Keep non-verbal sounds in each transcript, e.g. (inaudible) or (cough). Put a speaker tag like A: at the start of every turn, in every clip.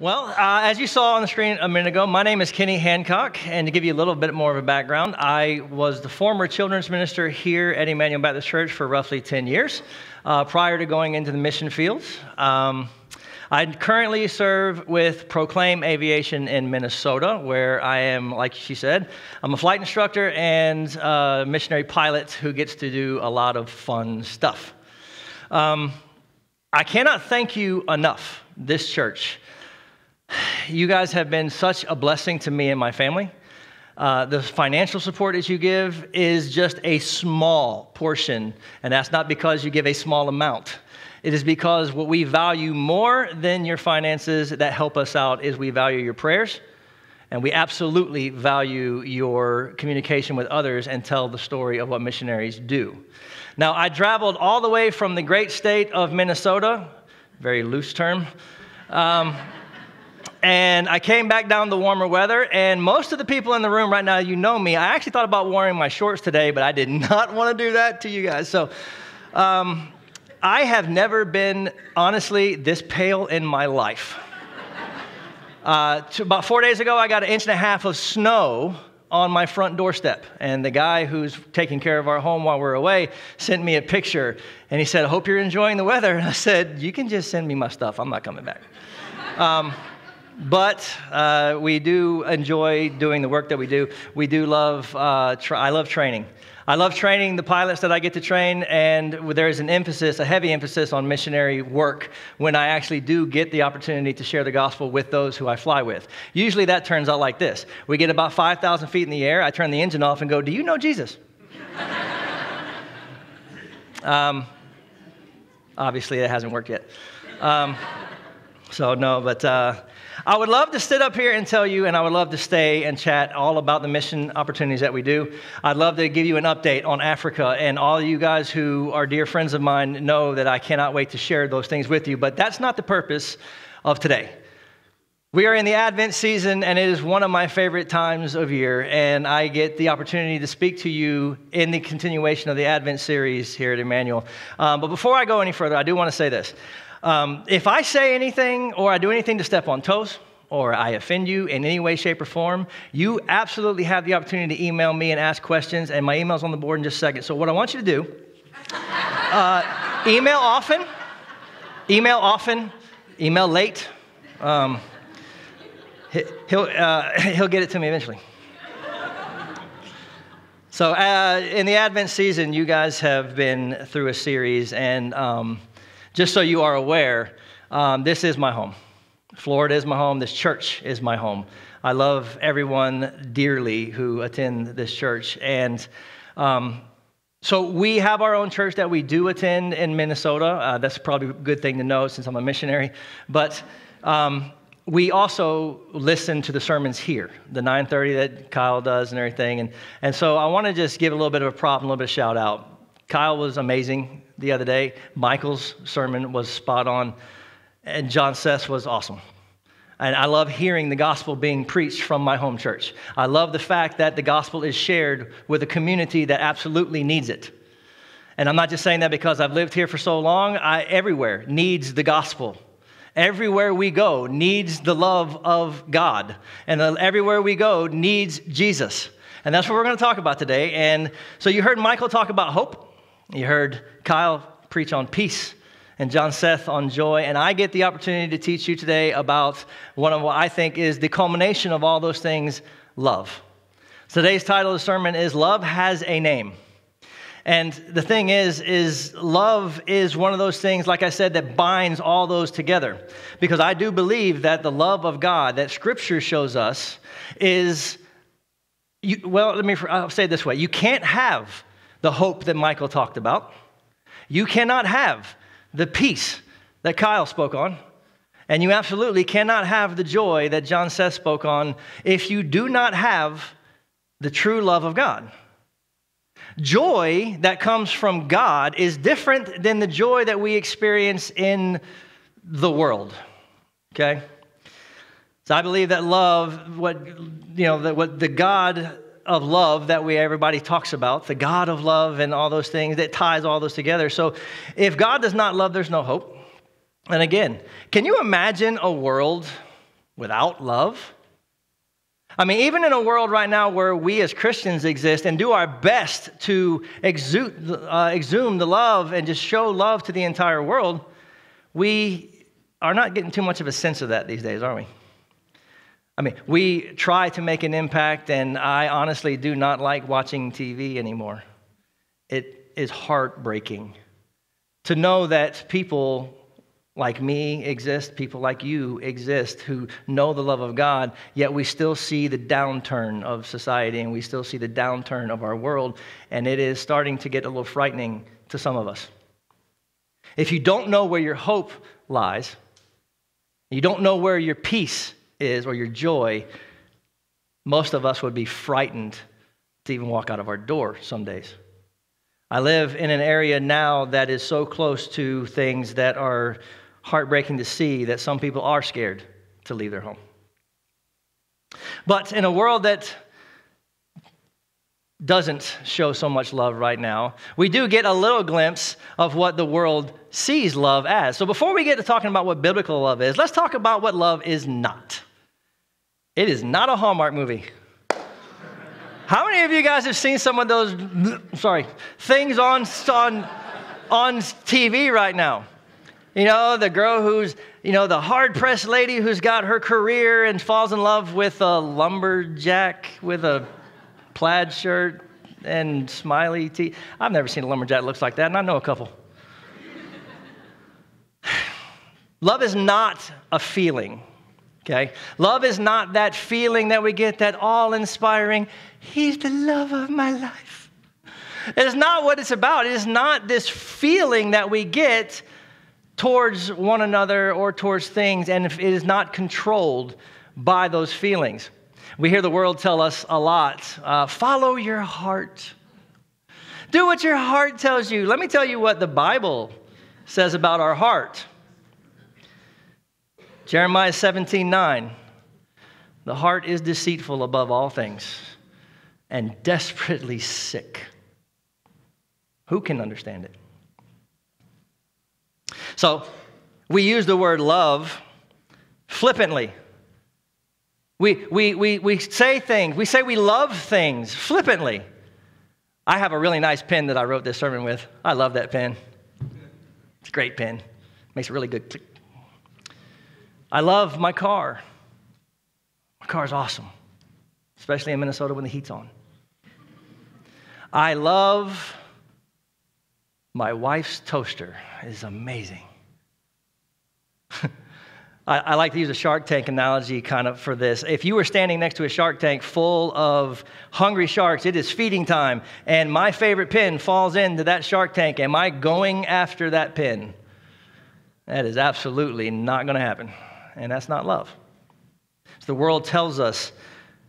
A: Well, uh, as you saw on the screen a minute ago, my name is Kenny Hancock, and to give you a little bit more of a background, I was the former children's minister here at Emmanuel Baptist Church for roughly 10 years uh, prior to going into the mission fields. Um, I currently serve with Proclaim Aviation in Minnesota, where I am, like she said, I'm a flight instructor and a missionary pilot who gets to do a lot of fun stuff. Um, I cannot thank you enough, this church. You guys have been such a blessing to me and my family. Uh, the financial support that you give is just a small portion, and that's not because you give a small amount. It is because what we value more than your finances that help us out is we value your prayers and we absolutely value your communication with others and tell the story of what missionaries do. Now, I traveled all the way from the great state of Minnesota, very loose term. Um, and I came back down to warmer weather, and most of the people in the room right now, you know me. I actually thought about wearing my shorts today, but I did (laughs) not want to do that to you guys. So, um, I have never been, honestly, this pale in my life. Uh, about four days ago, I got an inch and a half of snow on my front doorstep. And the guy who's taking care of our home while we're away sent me a picture. And he said, I hope you're enjoying the weather. (laughs) And I said, You can just send me my stuff. I'm not coming back. Um, but uh, we do enjoy doing the work that we do. We do love, uh, tra- I love training. I love training the pilots that I get to train, and there's an emphasis, a heavy emphasis on missionary work when I actually do get the opportunity to share the gospel with those who I fly with. Usually that turns out like this we get about 5,000 feet in the air, I turn the engine off and go, Do you know Jesus? (laughs) um, obviously, it hasn't worked yet. Um, so, no, but. Uh, I would love to sit up here and tell you, and I would love to stay and chat all about the mission opportunities that we do. I'd love to give you an update on Africa, and all you guys who are dear friends of mine know that I cannot wait to share those things with you, but that's not the purpose of today. We are in the Advent season, and it is one of my favorite times of year, and I get the opportunity to speak to you in the continuation of the Advent series here at Emmanuel. Um, but before I go any further, I do want to say this. Um, if I say anything or I do anything to step on toes, or I offend you in any way, shape, or form, you absolutely have the opportunity to email me and ask questions, and my email's on the board in just a second. So, what I want you to do, uh, email often, email often, email late. Um, he'll, uh, (laughs) he'll get it to me eventually. So, uh, in the Advent season, you guys have been through a series, and um, just so you are aware, um, this is my home. Florida is my home. This church is my home. I love everyone dearly who attend this church. And um, so we have our own church that we do attend in Minnesota. Uh, that's probably a good thing to know since I'm a missionary. But um, we also listen to the sermons here, the 9:30 that Kyle does and everything. And, and so I want to just give a little bit of a prop, a little bit of shout out. Kyle was amazing the other day. Michael's sermon was spot on, and John Seth was awesome. And I love hearing the gospel being preached from my home church. I love the fact that the gospel is shared with a community that absolutely needs it. And I'm not just saying that because I've lived here for so long. I, everywhere needs the gospel. Everywhere we go needs the love of God. And uh, everywhere we go needs Jesus. And that's what we're going to talk about today. And so you heard Michael talk about hope. You heard Kyle preach on peace and John Seth on joy. And I get the opportunity to teach you today about one of what I think is the culmination of all those things love. Today's title of the sermon is Love Has a Name. And the thing is, is love is one of those things, like I said, that binds all those together. Because I do believe that the love of God that Scripture shows us is, you, well, let me I'll say it this way: you can't have the hope that Michael talked about. You cannot have the peace that Kyle spoke on. And you absolutely cannot have the joy that John Seth spoke on if you do not have the true love of God. Joy that comes from God is different than the joy that we experience in the world. Okay? So I believe that love, what you know, that what the God of love that we everybody talks about, the God of love and all those things that ties all those together. So if God does not love, there's no hope. And again, can you imagine a world without love? I mean, even in a world right now where we as Christians exist and do our best to exude, uh, exhume the love and just show love to the entire world, we are not getting too much of a sense of that these days, are we? I mean, we try to make an impact, and I honestly do not like watching TV anymore. It is heartbreaking to know that people like me exist, people like you exist who know the love of God, yet we still see the downturn of society and we still see the downturn of our world, and it is starting to get a little frightening to some of us. If you don't know where your hope lies, you don't know where your peace is or your joy, most of us would be frightened to even walk out of our door some days. I live in an area now that is so close to things that are heartbreaking to see that some people are scared to leave their home. But in a world that doesn't show so much love right now, we do get a little glimpse of what the world sees love as. So before we get to talking about what biblical love is, let's talk about what love is not. It is not a Hallmark movie. How many of you guys have seen some of those, sorry, things on, on, on TV right now? You know, the girl who's, you know, the hard pressed lady who's got her career and falls in love with a lumberjack with a plaid shirt and smiley teeth. I've never seen a lumberjack that looks like that, and I know a couple. (sighs) Love is not a feeling, okay? Love is not that feeling that we get, that all inspiring, He's the love of my life. It is not what it's about. It is not this feeling that we get towards one another or towards things, and if it is not controlled by those feelings. We hear the world tell us a lot uh, follow your heart. Do what your heart tells you. Let me tell you what the Bible says about our heart. Jeremiah 17 9. The heart is deceitful above all things and desperately sick. Who can understand it? So we use the word love flippantly. We, we, we, we say things, we say we love things flippantly. I have a really nice pen that I wrote this sermon with. I love that pen. It's a great pen, makes a really good click. I love my car. My car is awesome, especially in Minnesota when the heat's on. I love my wife's toaster is amazing. (laughs) I, I, like to use a Shark Tank analogy kind of for this. If you were standing next to a Shark Tank full of hungry sharks, it is feeding time, and my favorite pin falls into that Shark Tank. Am I going after that pin? That is absolutely not going to happen, and that's not love. So the world tells us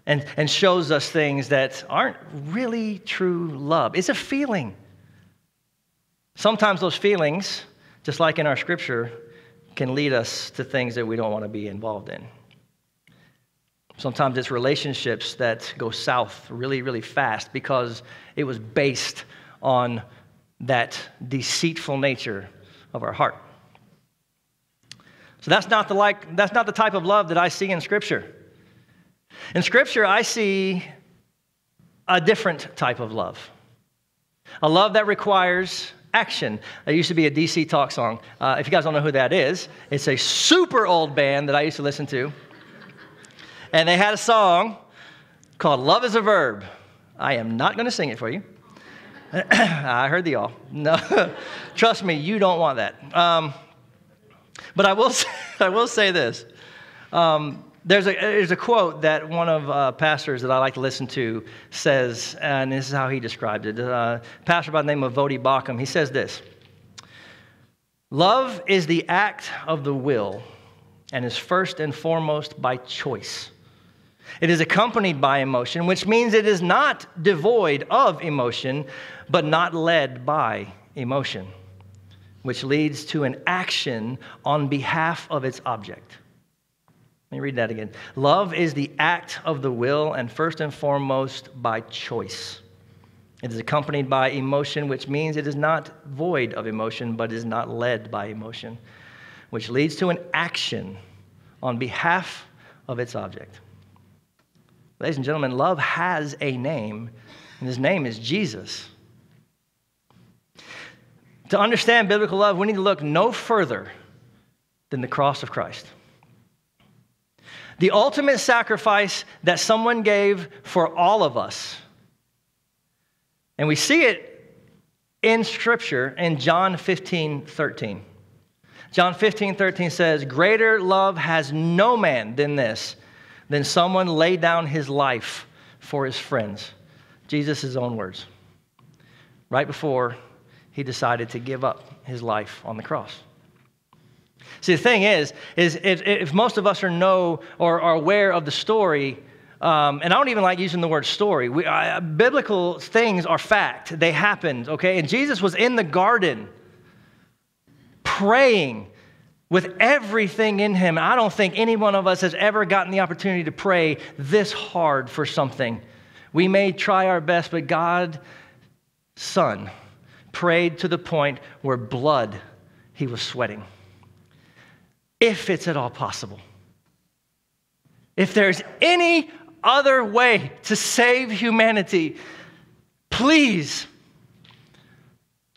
A: and, and shows us things that aren't really true love. It's a feeling. Sometimes those feelings, just like in our scripture, can lead us to things that we don't want to be involved in. Sometimes it's relationships that go south really, really fast because it was based on that deceitful nature of our heart. So that's not the like that's not the type of love that I see in scripture. In scripture I see a different type of love. A love that requires action. There used to be a DC Talk song. Uh, if you guys don't know who that is, it's a super old band that I used to listen to. And they had a song called Love is a Verb. I am not going to sing it for you. (clears throat) I heard the y'all. No, (laughs) trust me, you don't want that. Um, but I will, (laughs) say, I will say this. Um, there's a, there's a quote that one of uh, pastors that I like to listen to says, and this is how he described it. Uh, pastor by the name of Voddie Baucham, he says this Love is the act of the will and is first and foremost by choice. It is accompanied by emotion, which means it is not devoid of emotion, but not led by emotion, which leads to an action on behalf of its object. Let me read that again. Love is the act of the will, and first and foremost by choice. It is accompanied by emotion, which means it is not void of emotion, but is not led by emotion, which leads to an action on behalf of its object. Ladies and gentlemen, love has a name, and his name is Jesus. To understand biblical love, we need to look no further than the cross of Christ. The ultimate sacrifice that someone gave for all of us. And we see it in Scripture in John 15 13. John 15 13 says, Greater love has no man than this, than someone lay down his life for his friends. Jesus' own words. Right before he decided to give up his life on the cross. See, the thing is, is if, if most of us are know or are aware of the story, um, and I don't even like using the word story. We, biblical things are fact; they happened. Okay, and Jesus was in the garden, praying with everything in him. I don't think any one of us has ever gotten the opportunity to pray this hard for something. We may try our best, but God, Son, prayed to the point where blood he was sweating. If it's at all possible. If there's any other way to save humanity, please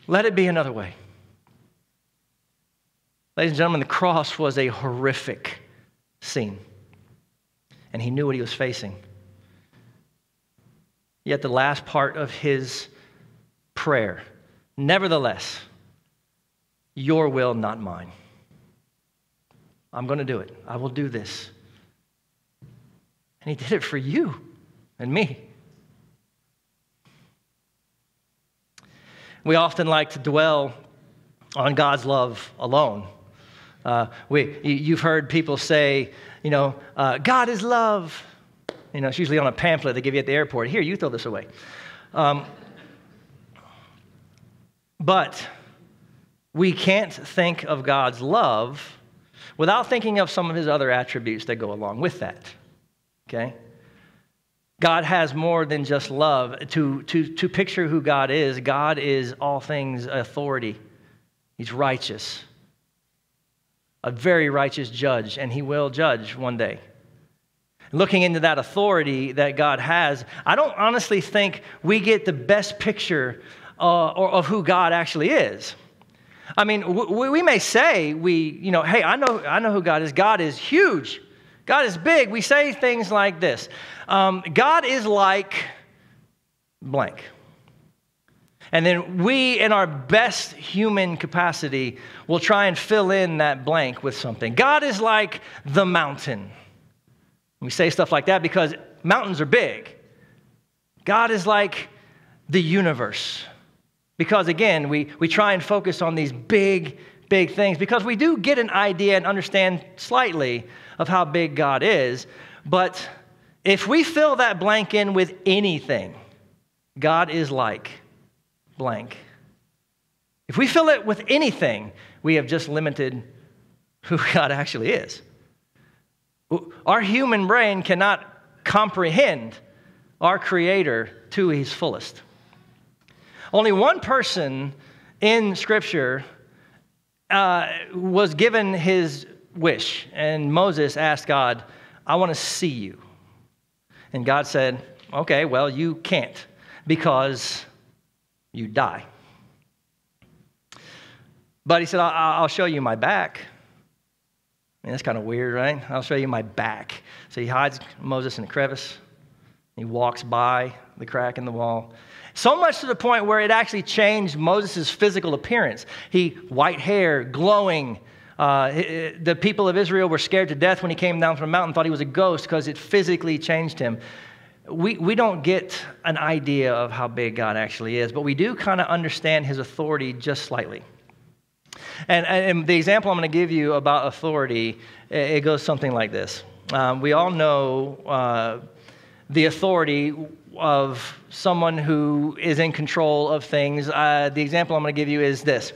A: let it be another way. Ladies and gentlemen, the cross was a horrific scene, and he knew what he was facing. Yet, the last part of his prayer Nevertheless, your will, not mine. I'm going to do it. I will do this. And he did it for you and me. We often like to dwell on God's love alone. Uh, we, you've heard people say, you know, uh, God is love. You know, it's usually on a pamphlet they give you at the airport. Here, you throw this away. Um, but we can't think of God's love without thinking of some of his other attributes that go along with that. Okay? God has more than just love. To, to, to picture who God is, God is all things authority. He's righteous, a very righteous judge, and he will judge one day. Looking into that authority that God has, I don't honestly think we get the best picture uh, or of who God actually is. I mean, we, we may say we, you know, hey, I know, I know who God is. God is huge. God is big. We say things like this um, God is like blank. And then we, in our best human capacity, will try and fill in that blank with something. God is like the mountain. We say stuff like that because mountains are big. God is like the universe. Because again, we, we try and focus on these big, big things because we do get an idea and understand slightly of how big God is. But if we fill that blank in with anything, God is like blank. If we fill it with anything, we have just limited who (laughs) God actually is. Our human brain cannot comprehend our Creator to his fullest. Only one person in Scripture uh, was given his wish, and Moses asked God, I want to see you. And God said, Okay, well, you can't because you die. But he said, I'll show you my back. I mean, that's kind of weird, right? I'll show you my back. So he hides Moses in a crevice. He walks by the crack in the wall. So much to the point where it actually changed Moses' physical appearance. He, white hair, glowing. Uh, the people of Israel were scared to death when he came down from the mountain, thought he was a ghost because it physically changed him. We, we don't get an idea of how big God actually is, but we do kind of understand his authority just slightly. And, and the example I'm going to give you about authority, it goes something like this. Um, we all know uh, the authority of someone who is in control of things. Uh, the example I'm going to give you is this.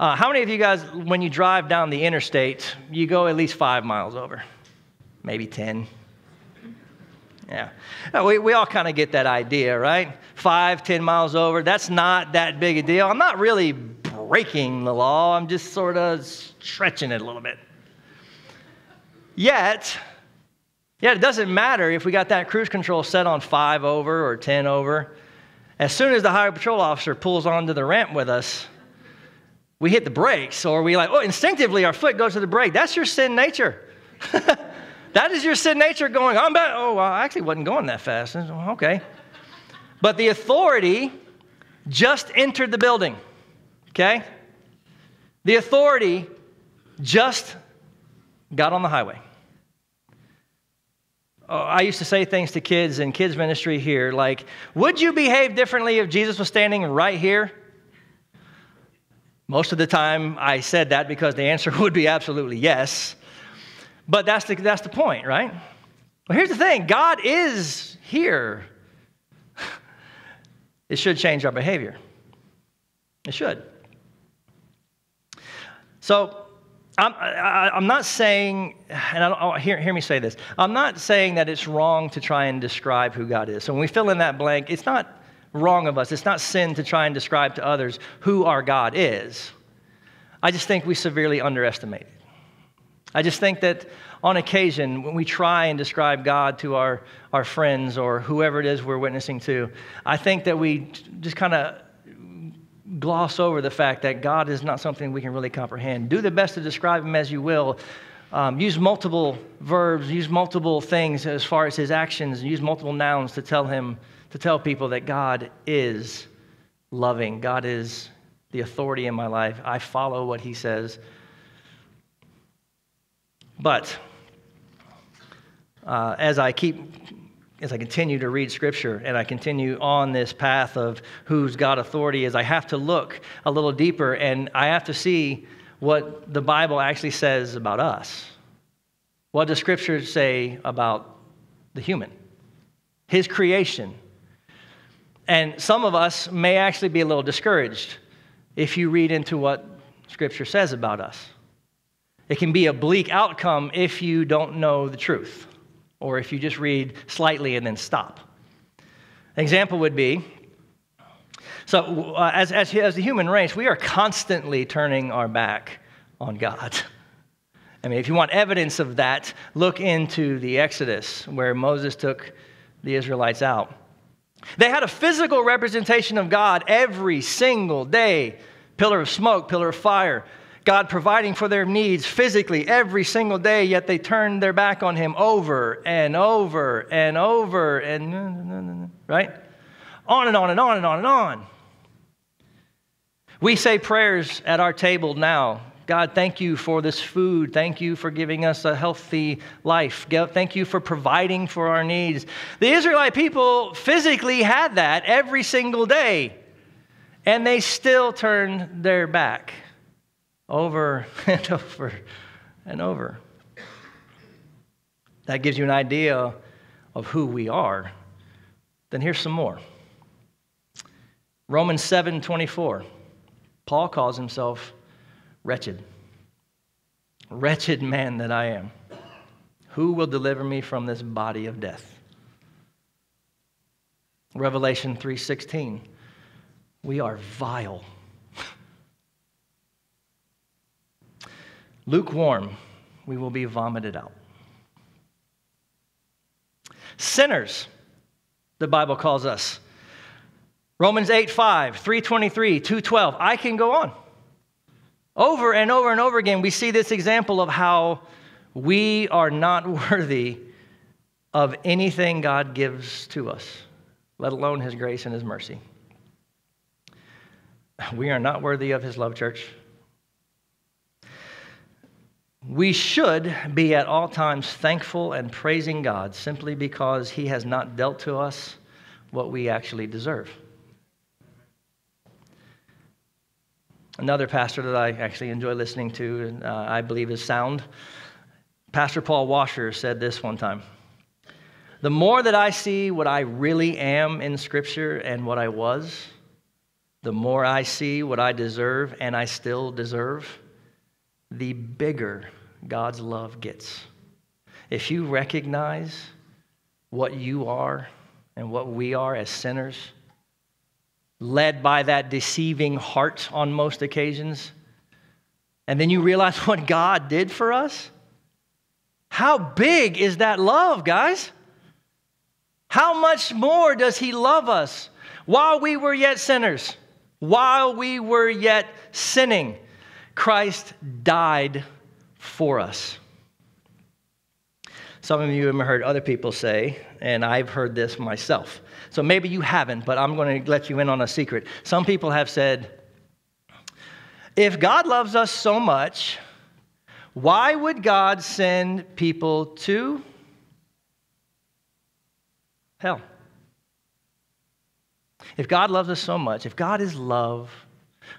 A: Uh, how many of you guys, when you drive down the interstate, you go at least five miles over? Maybe 10. Yeah. Uh, we, we all kind of get that idea, right? Five, ten miles over, that's not that big a deal. I'm not really breaking the law, I'm just sort of stretching it a little bit. Yet, Yeah, it doesn't matter if we got that cruise control set on five over or 10 over. As soon as the highway patrol officer pulls onto the ramp with us, we hit the brakes or we like, oh, instinctively our foot goes to the brake. That's your sin nature. (laughs) that is your sin nature going, I'm back. Oh, well, I actually wasn't going that fast. Okay. But the authority just entered the building, okay? The authority just got on the highway. Oh, I used to say things to kids in kids' ministry here like, Would you behave differently if Jesus was standing right here? Most of the time, I said that because the answer (laughs) would be absolutely yes. But that's the, that's the point, right? Well, here's the thing God is here. (laughs) It should change our behavior. It should. So, I'm, I, am not saying, and I don't, oh, hear, hear me say this. I'm not saying that it's wrong to try and describe who God is. So when we fill in that blank, it's not wrong of us. It's not sin to try and describe to others who our God is. I just think we severely underestimate it. I just think that on occasion, when we try and describe God to our, our friends or whoever it is we're witnessing to, I think that we just kind of gloss over the fact that God is not something we can really comprehend. Do the best to describe Him as you will. Um, use multiple verbs, use multiple things as far as His actions, use multiple nouns to tell Him, to tell people that God is loving. God is the authority in my life. I follow what He says. But uh, as I keep as I continue to read Scripture and I continue on this path of whose God authority is, I have to look a little deeper and I have to see what the Bible actually says about us. What does Scripture say about the human, his creation? And some of us may actually be a little discouraged if you read into what Scripture says about us. It can be a bleak outcome if you don't know the truth or if you just read slightly and then stop. An example would be so, uh, as, as, as the human race, we are constantly turning our back on God. I mean, if you want evidence of that, look into the Exodus where Moses took the Israelites out. They had a physical representation of God every single day pillar of smoke, pillar of fire. God providing for their needs physically every single day, yet they turned their back on Him over and over and over and, right? On and on and on and on and on. We say prayers at our table now. God, thank you for this food. Thank you for giving us a healthy life. Thank you for providing for our needs. The Israelite people physically had that every single day, and they still turned their back over (laughs) and over and over. That gives you an idea of who we are. Then here's some more. Romans 7 24. Paul calls himself wretched. Wretched man that I am. Who will deliver me from this body of death? Revelation 3:16. We are vile Lukewarm, we will be vomited out. Sinners, the Bible calls us. Romans 8 5, 323, 212. I can go on. Over and over and over again, we see this example of how we are not (laughs) worthy of anything God gives to us, let alone His grace and His mercy. We are not worthy of His love, church. We should be at all times thankful and praising God simply because He has not dealt to us what we actually deserve. Another pastor that I actually enjoy listening to, uh, I believe is sound, Pastor Paul Washer said this one time The more that I see what I really am in Scripture and what I was, the more I see what I deserve and I still deserve, the bigger God's love gets. If you recognize what you are and what we are as sinners, led by that deceiving heart on most occasions, and then you realize (laughs) what God did for us, How big is that love, guys? How much more does He love us while we were yet sinners? While we were yet sinning, Christ died for us. Some of you have heard other people say, and I've heard this myself. So maybe you haven't, but I'm going to let you in on a secret. Some people have said, if God loves us so much, why would God send people to hell? If God loves us so much, if God is love,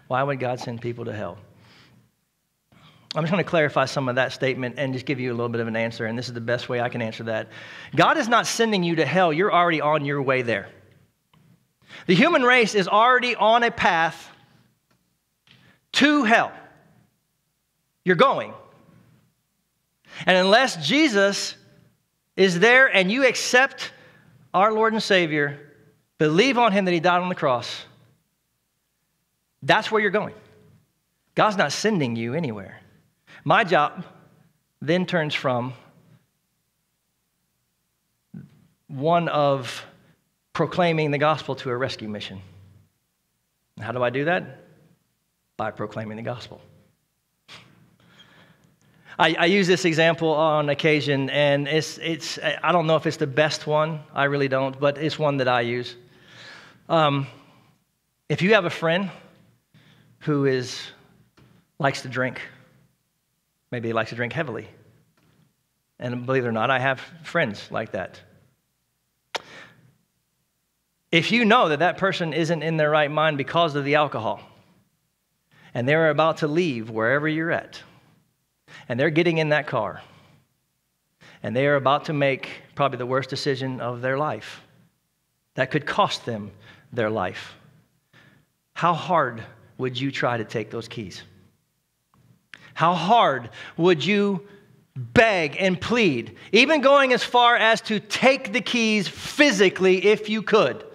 A: why would God send people to hell? I'm just going to clarify some of that statement and just give you a little bit of an answer, and this is the best way I can answer that. God is not sending you to hell, you're already on your way there. The human race is already on a path to hell. You're going. And unless Jesus is there and you accept our Lord and Savior, believe on Him that He died on the cross, that's where you're going. God's not sending you anywhere. My job then turns from one of proclaiming the gospel to a rescue mission. How do I do that? By proclaiming the gospel. I, I, use this example on occasion, and it's, it's, I don't know if it's the best one, I really don't, but it's one that I use. Um, if you have a friend who is, likes to drink, maybe he likes to drink heavily, and believe it or not, I have friends like that. If you know that that person isn't in their right mind because of the alcohol, and they're about to leave wherever you're at, and they're getting in that car, and they are about to make probably the worst decision of their life that could cost them their life. How hard would you try to take those keys? How hard would you beg and plead, even going as far as to take the keys physically if you could?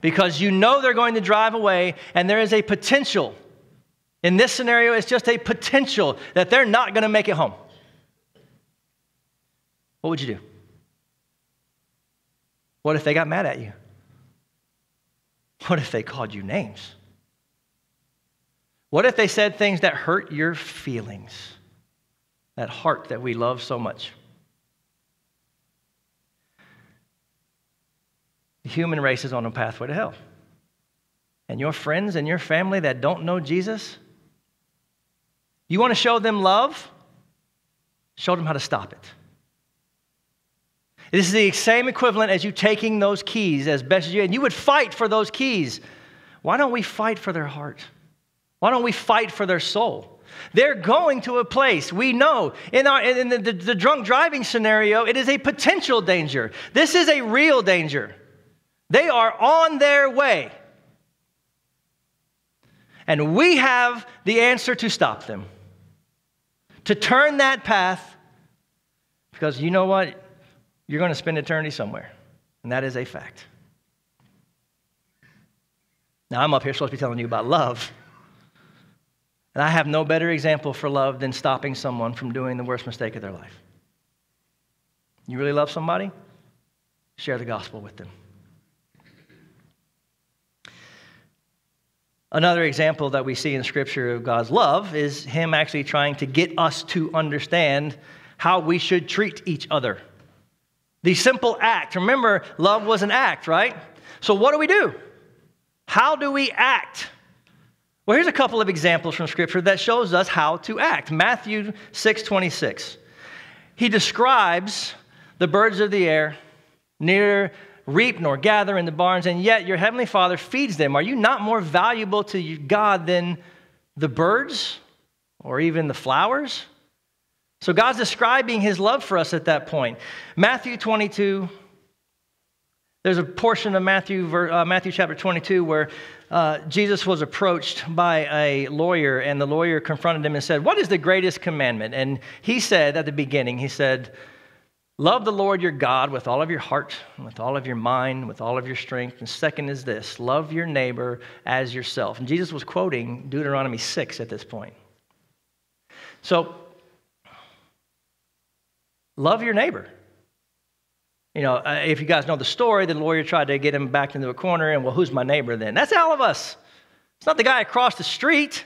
A: Because you know they're going to drive away, and there is a potential in this scenario, it's just a potential that they're not going to make it home. What would you do? What if they got mad at you? What if they called you names? What if they said things that hurt your feelings? That heart that we love so much. The human race is on a pathway to hell. And your friends and your family that don't know Jesus, you want to show them love? Show them how to stop it. This is the same equivalent as you taking those keys as best as you, and you would fight for those keys. Why don't we fight for their heart? Why don't we fight for their soul? They're going to a place we know in, our, in the, the, the drunk driving scenario, it is a potential danger. This is a real danger. They are on their way. And we have the answer to stop them, to turn that path, because you know what? You're going to spend eternity somewhere, and that is a fact. Now, I'm up here supposed to be telling you about love. And I have no better example for love than stopping someone from doing the worst mistake of their life. You really love somebody? Share the gospel with them. Another example that we see in Scripture of God's love is Him actually trying to get us to understand how we should treat each other. The simple act. Remember, love was an act, right? So, what do we do? How do we act? Well, here's a couple of examples from Scripture that shows us how to act. Matthew 6 26. He describes the birds of the air near reap nor gather in the barns, and yet your heavenly Father feeds them. Are you not more valuable to God than the birds or even the flowers? So God's describing his love for us at that point. Matthew 22, there's a portion of Matthew, uh, Matthew chapter 22 where uh, Jesus was approached by a lawyer, and the lawyer confronted him and said, What is the greatest commandment? And he said at the beginning, He said, Love the Lord your God with all of your heart, with all of your mind, with all of your strength. And second is this love your neighbor as yourself. And Jesus was quoting Deuteronomy 6 at this point. So, Love your neighbor. You know, uh, if you guys know the story, the lawyer tried to get him back into a corner, and well, who's my neighbor then? That's all of us. It's not the guy across the street.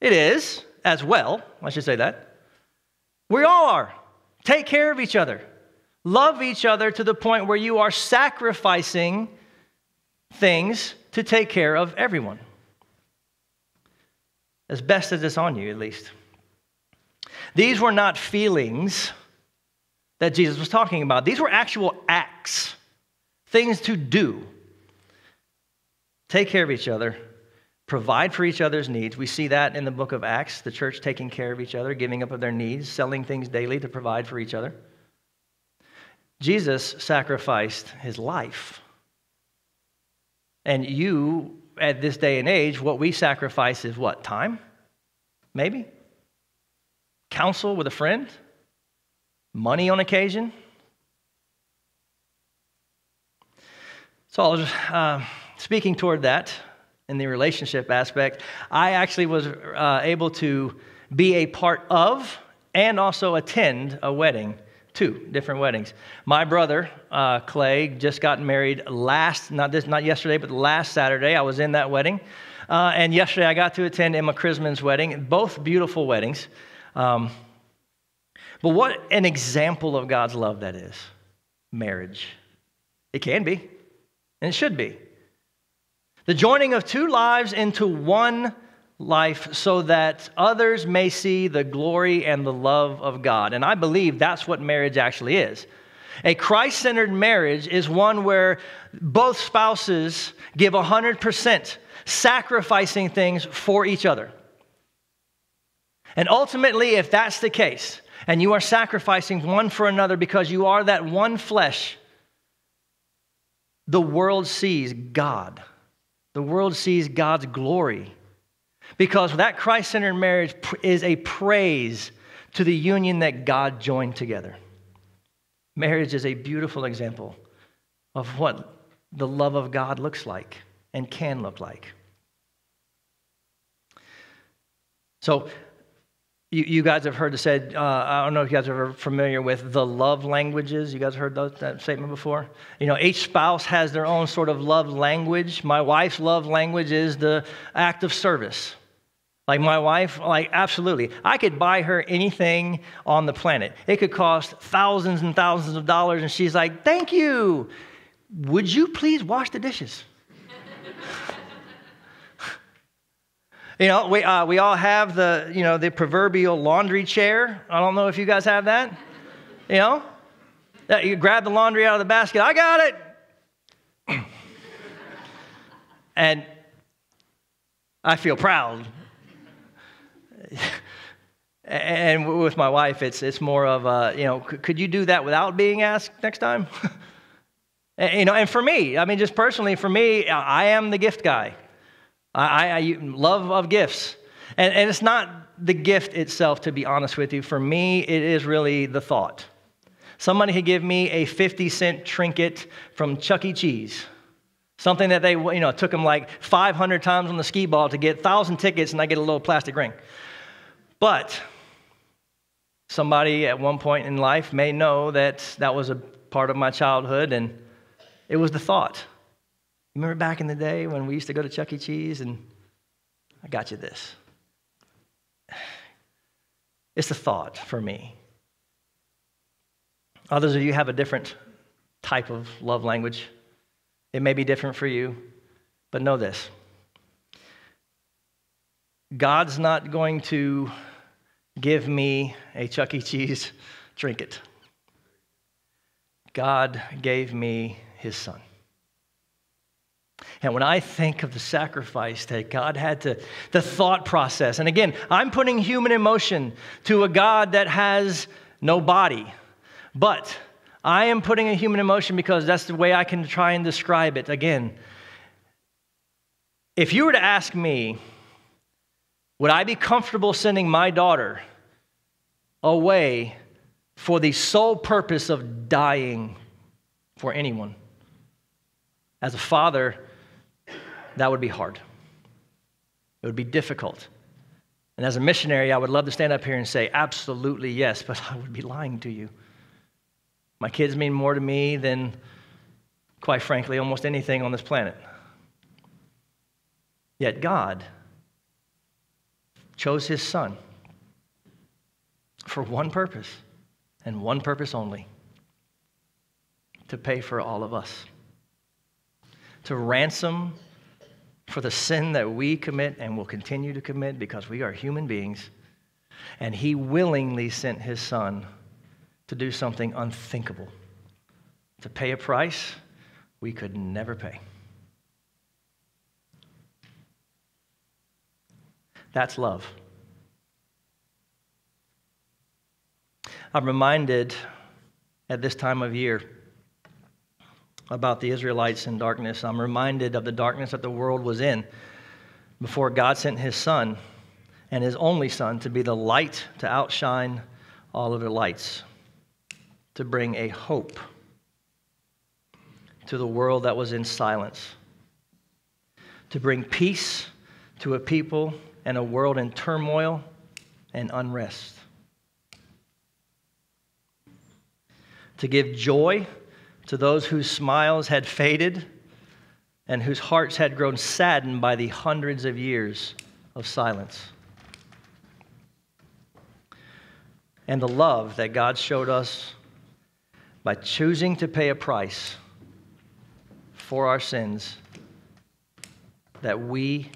A: It is, as well. I should say that. We all are. Take care of each other. Love each other to the point where you are sacrificing things to take care of everyone. As best as it's on you, at least. These were not feelings that Jesus was talking about, these were actual acts, things to do. Take care of each other, provide for each other's needs. We see that in the book of Acts, the church taking care of each other, giving up of their needs, selling things daily to provide for each other. Jesus sacrificed his life. And you, at this day and age, what we sacrifice is what? Time? Maybe? Counsel with a friend? Money on occasion? So I was uh, speaking toward that in the relationship aspect. I actually was uh, able to be a part of and also attend a wedding two different weddings. My brother uh, Clay just got married last, not this, not yesterday, but last Saturday. I was in that wedding, uh, and yesterday I got to attend Emma Chrisman's wedding. Both beautiful weddings. Um, but what an example of God's love that is marriage. It can be, and it should be. The joining of two lives into one life so that others may see the glory and the love of God. And I believe that's what marriage actually is. A Christ centered marriage is one where both spouses give 100%, sacrificing things for each other. And ultimately, if that's the case, and you are sacrificing one for another because you are that one flesh, the world sees God. The world sees God's glory because that Christ centered marriage is a praise to the union that God joined together. Marriage is a beautiful example of what the love of God looks like and can look like. So, you, you guys have heard it said, uh, I don't know if you guys are familiar with the love languages. You guys heard those, that statement before? You know, each spouse has their own sort of love language. My wife's love language is the act of service. Like my wife, like absolutely. I could buy her anything on the planet. It could cost thousands and thousands of dollars, and she's like, Thank you. Would you please wash the dishes? You know, we, uh, we all have the, you know, the proverbial laundry chair. I don't know if you guys have that. You know? You grab the laundry out of the basket. I got it. (clears throat) and I feel proud (laughs) and with my wife, it's, it's more of, a, you know, could you do that without being asked next time? (laughs) you know, and for me, I mean, just personally, for me, I am the gift guy. I, I, love of gifts. And, and it's not the gift itself, to be honest with you. For me, it is really the thought. Somebody could give me a 50 cent trinket from Chuck E. Cheese. Something that they, you know, took them like 500 times on the skee ball to get 1,000 tickets and I get a little plastic ring. But somebody at one point in life may know that that was a part of my childhood and it was the thought. Remember back in the day when we used to go to Chuck E. Cheese and I got you this. It's a thought for me. Others of you have a different type of love language. It may be different for you, but know this God's not going to give me a Chuck E. Cheese trinket. God gave me his son. And when I think of the sacrifice that God had to, the thought process, and again, I'm putting human emotion to a God that has no body, but I am putting a human emotion because that's the way I can try and describe it. Again, if you were to ask me, would I be comfortable sending my daughter away for the sole purpose of dying for anyone? As a father, that would be hard. It would be difficult. And as a missionary, I would love to stand up here and say, absolutely yes, (laughs) but I would be lying to you. My kids mean more to me than, quite frankly, almost anything on this planet. Yet God chose his son for one purpose and one purpose only to pay for all of us, to ransom for the sin that we commit and will continue to commit because we are human beings. And he willingly sent his son to do something unthinkable, to pay a price we could never pay. That's love. I'm reminded at this time of year about the Israelites in darkness. I'm reminded of the darkness that the world was in before God sent his son and his only son to be the light to outshine all other lights, to bring a hope to the world that was in silence, to bring peace to a people and a world in turmoil and unrest, to give joy to those whose smiles had faded and whose hearts had grown saddened by the hundreds of years of silence. And the love that God showed us by choosing to pay a price for our sins that we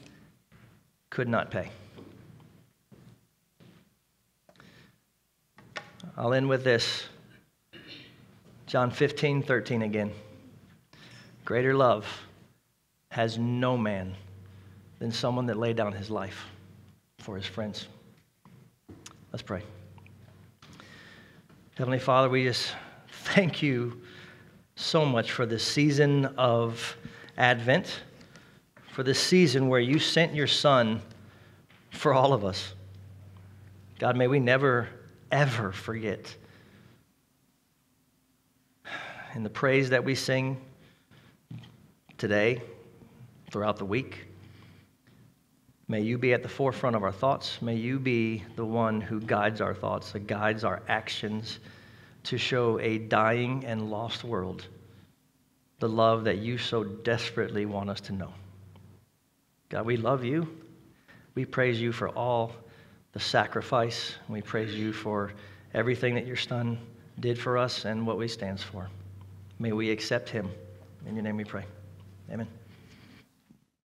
A: could not pay. I'll end with this. John 15, 13 again. Greater love has no man than someone that laid down his life for his friends. Let's pray. Heavenly Father, we just thank you so much for this season of Advent, for this season where you sent your Son for all of us. God, may we never, ever forget in the praise that we sing today, throughout the week. May you be at the forefront of our thoughts. May you be the one who guides our thoughts, that guides our actions to show a dying and lost world the love that you so desperately want us to know. God, we love you. We praise you for all the sacrifice. We praise you for everything that your son did for us and what we stands for. May we accept him. In your name we pray. Amen.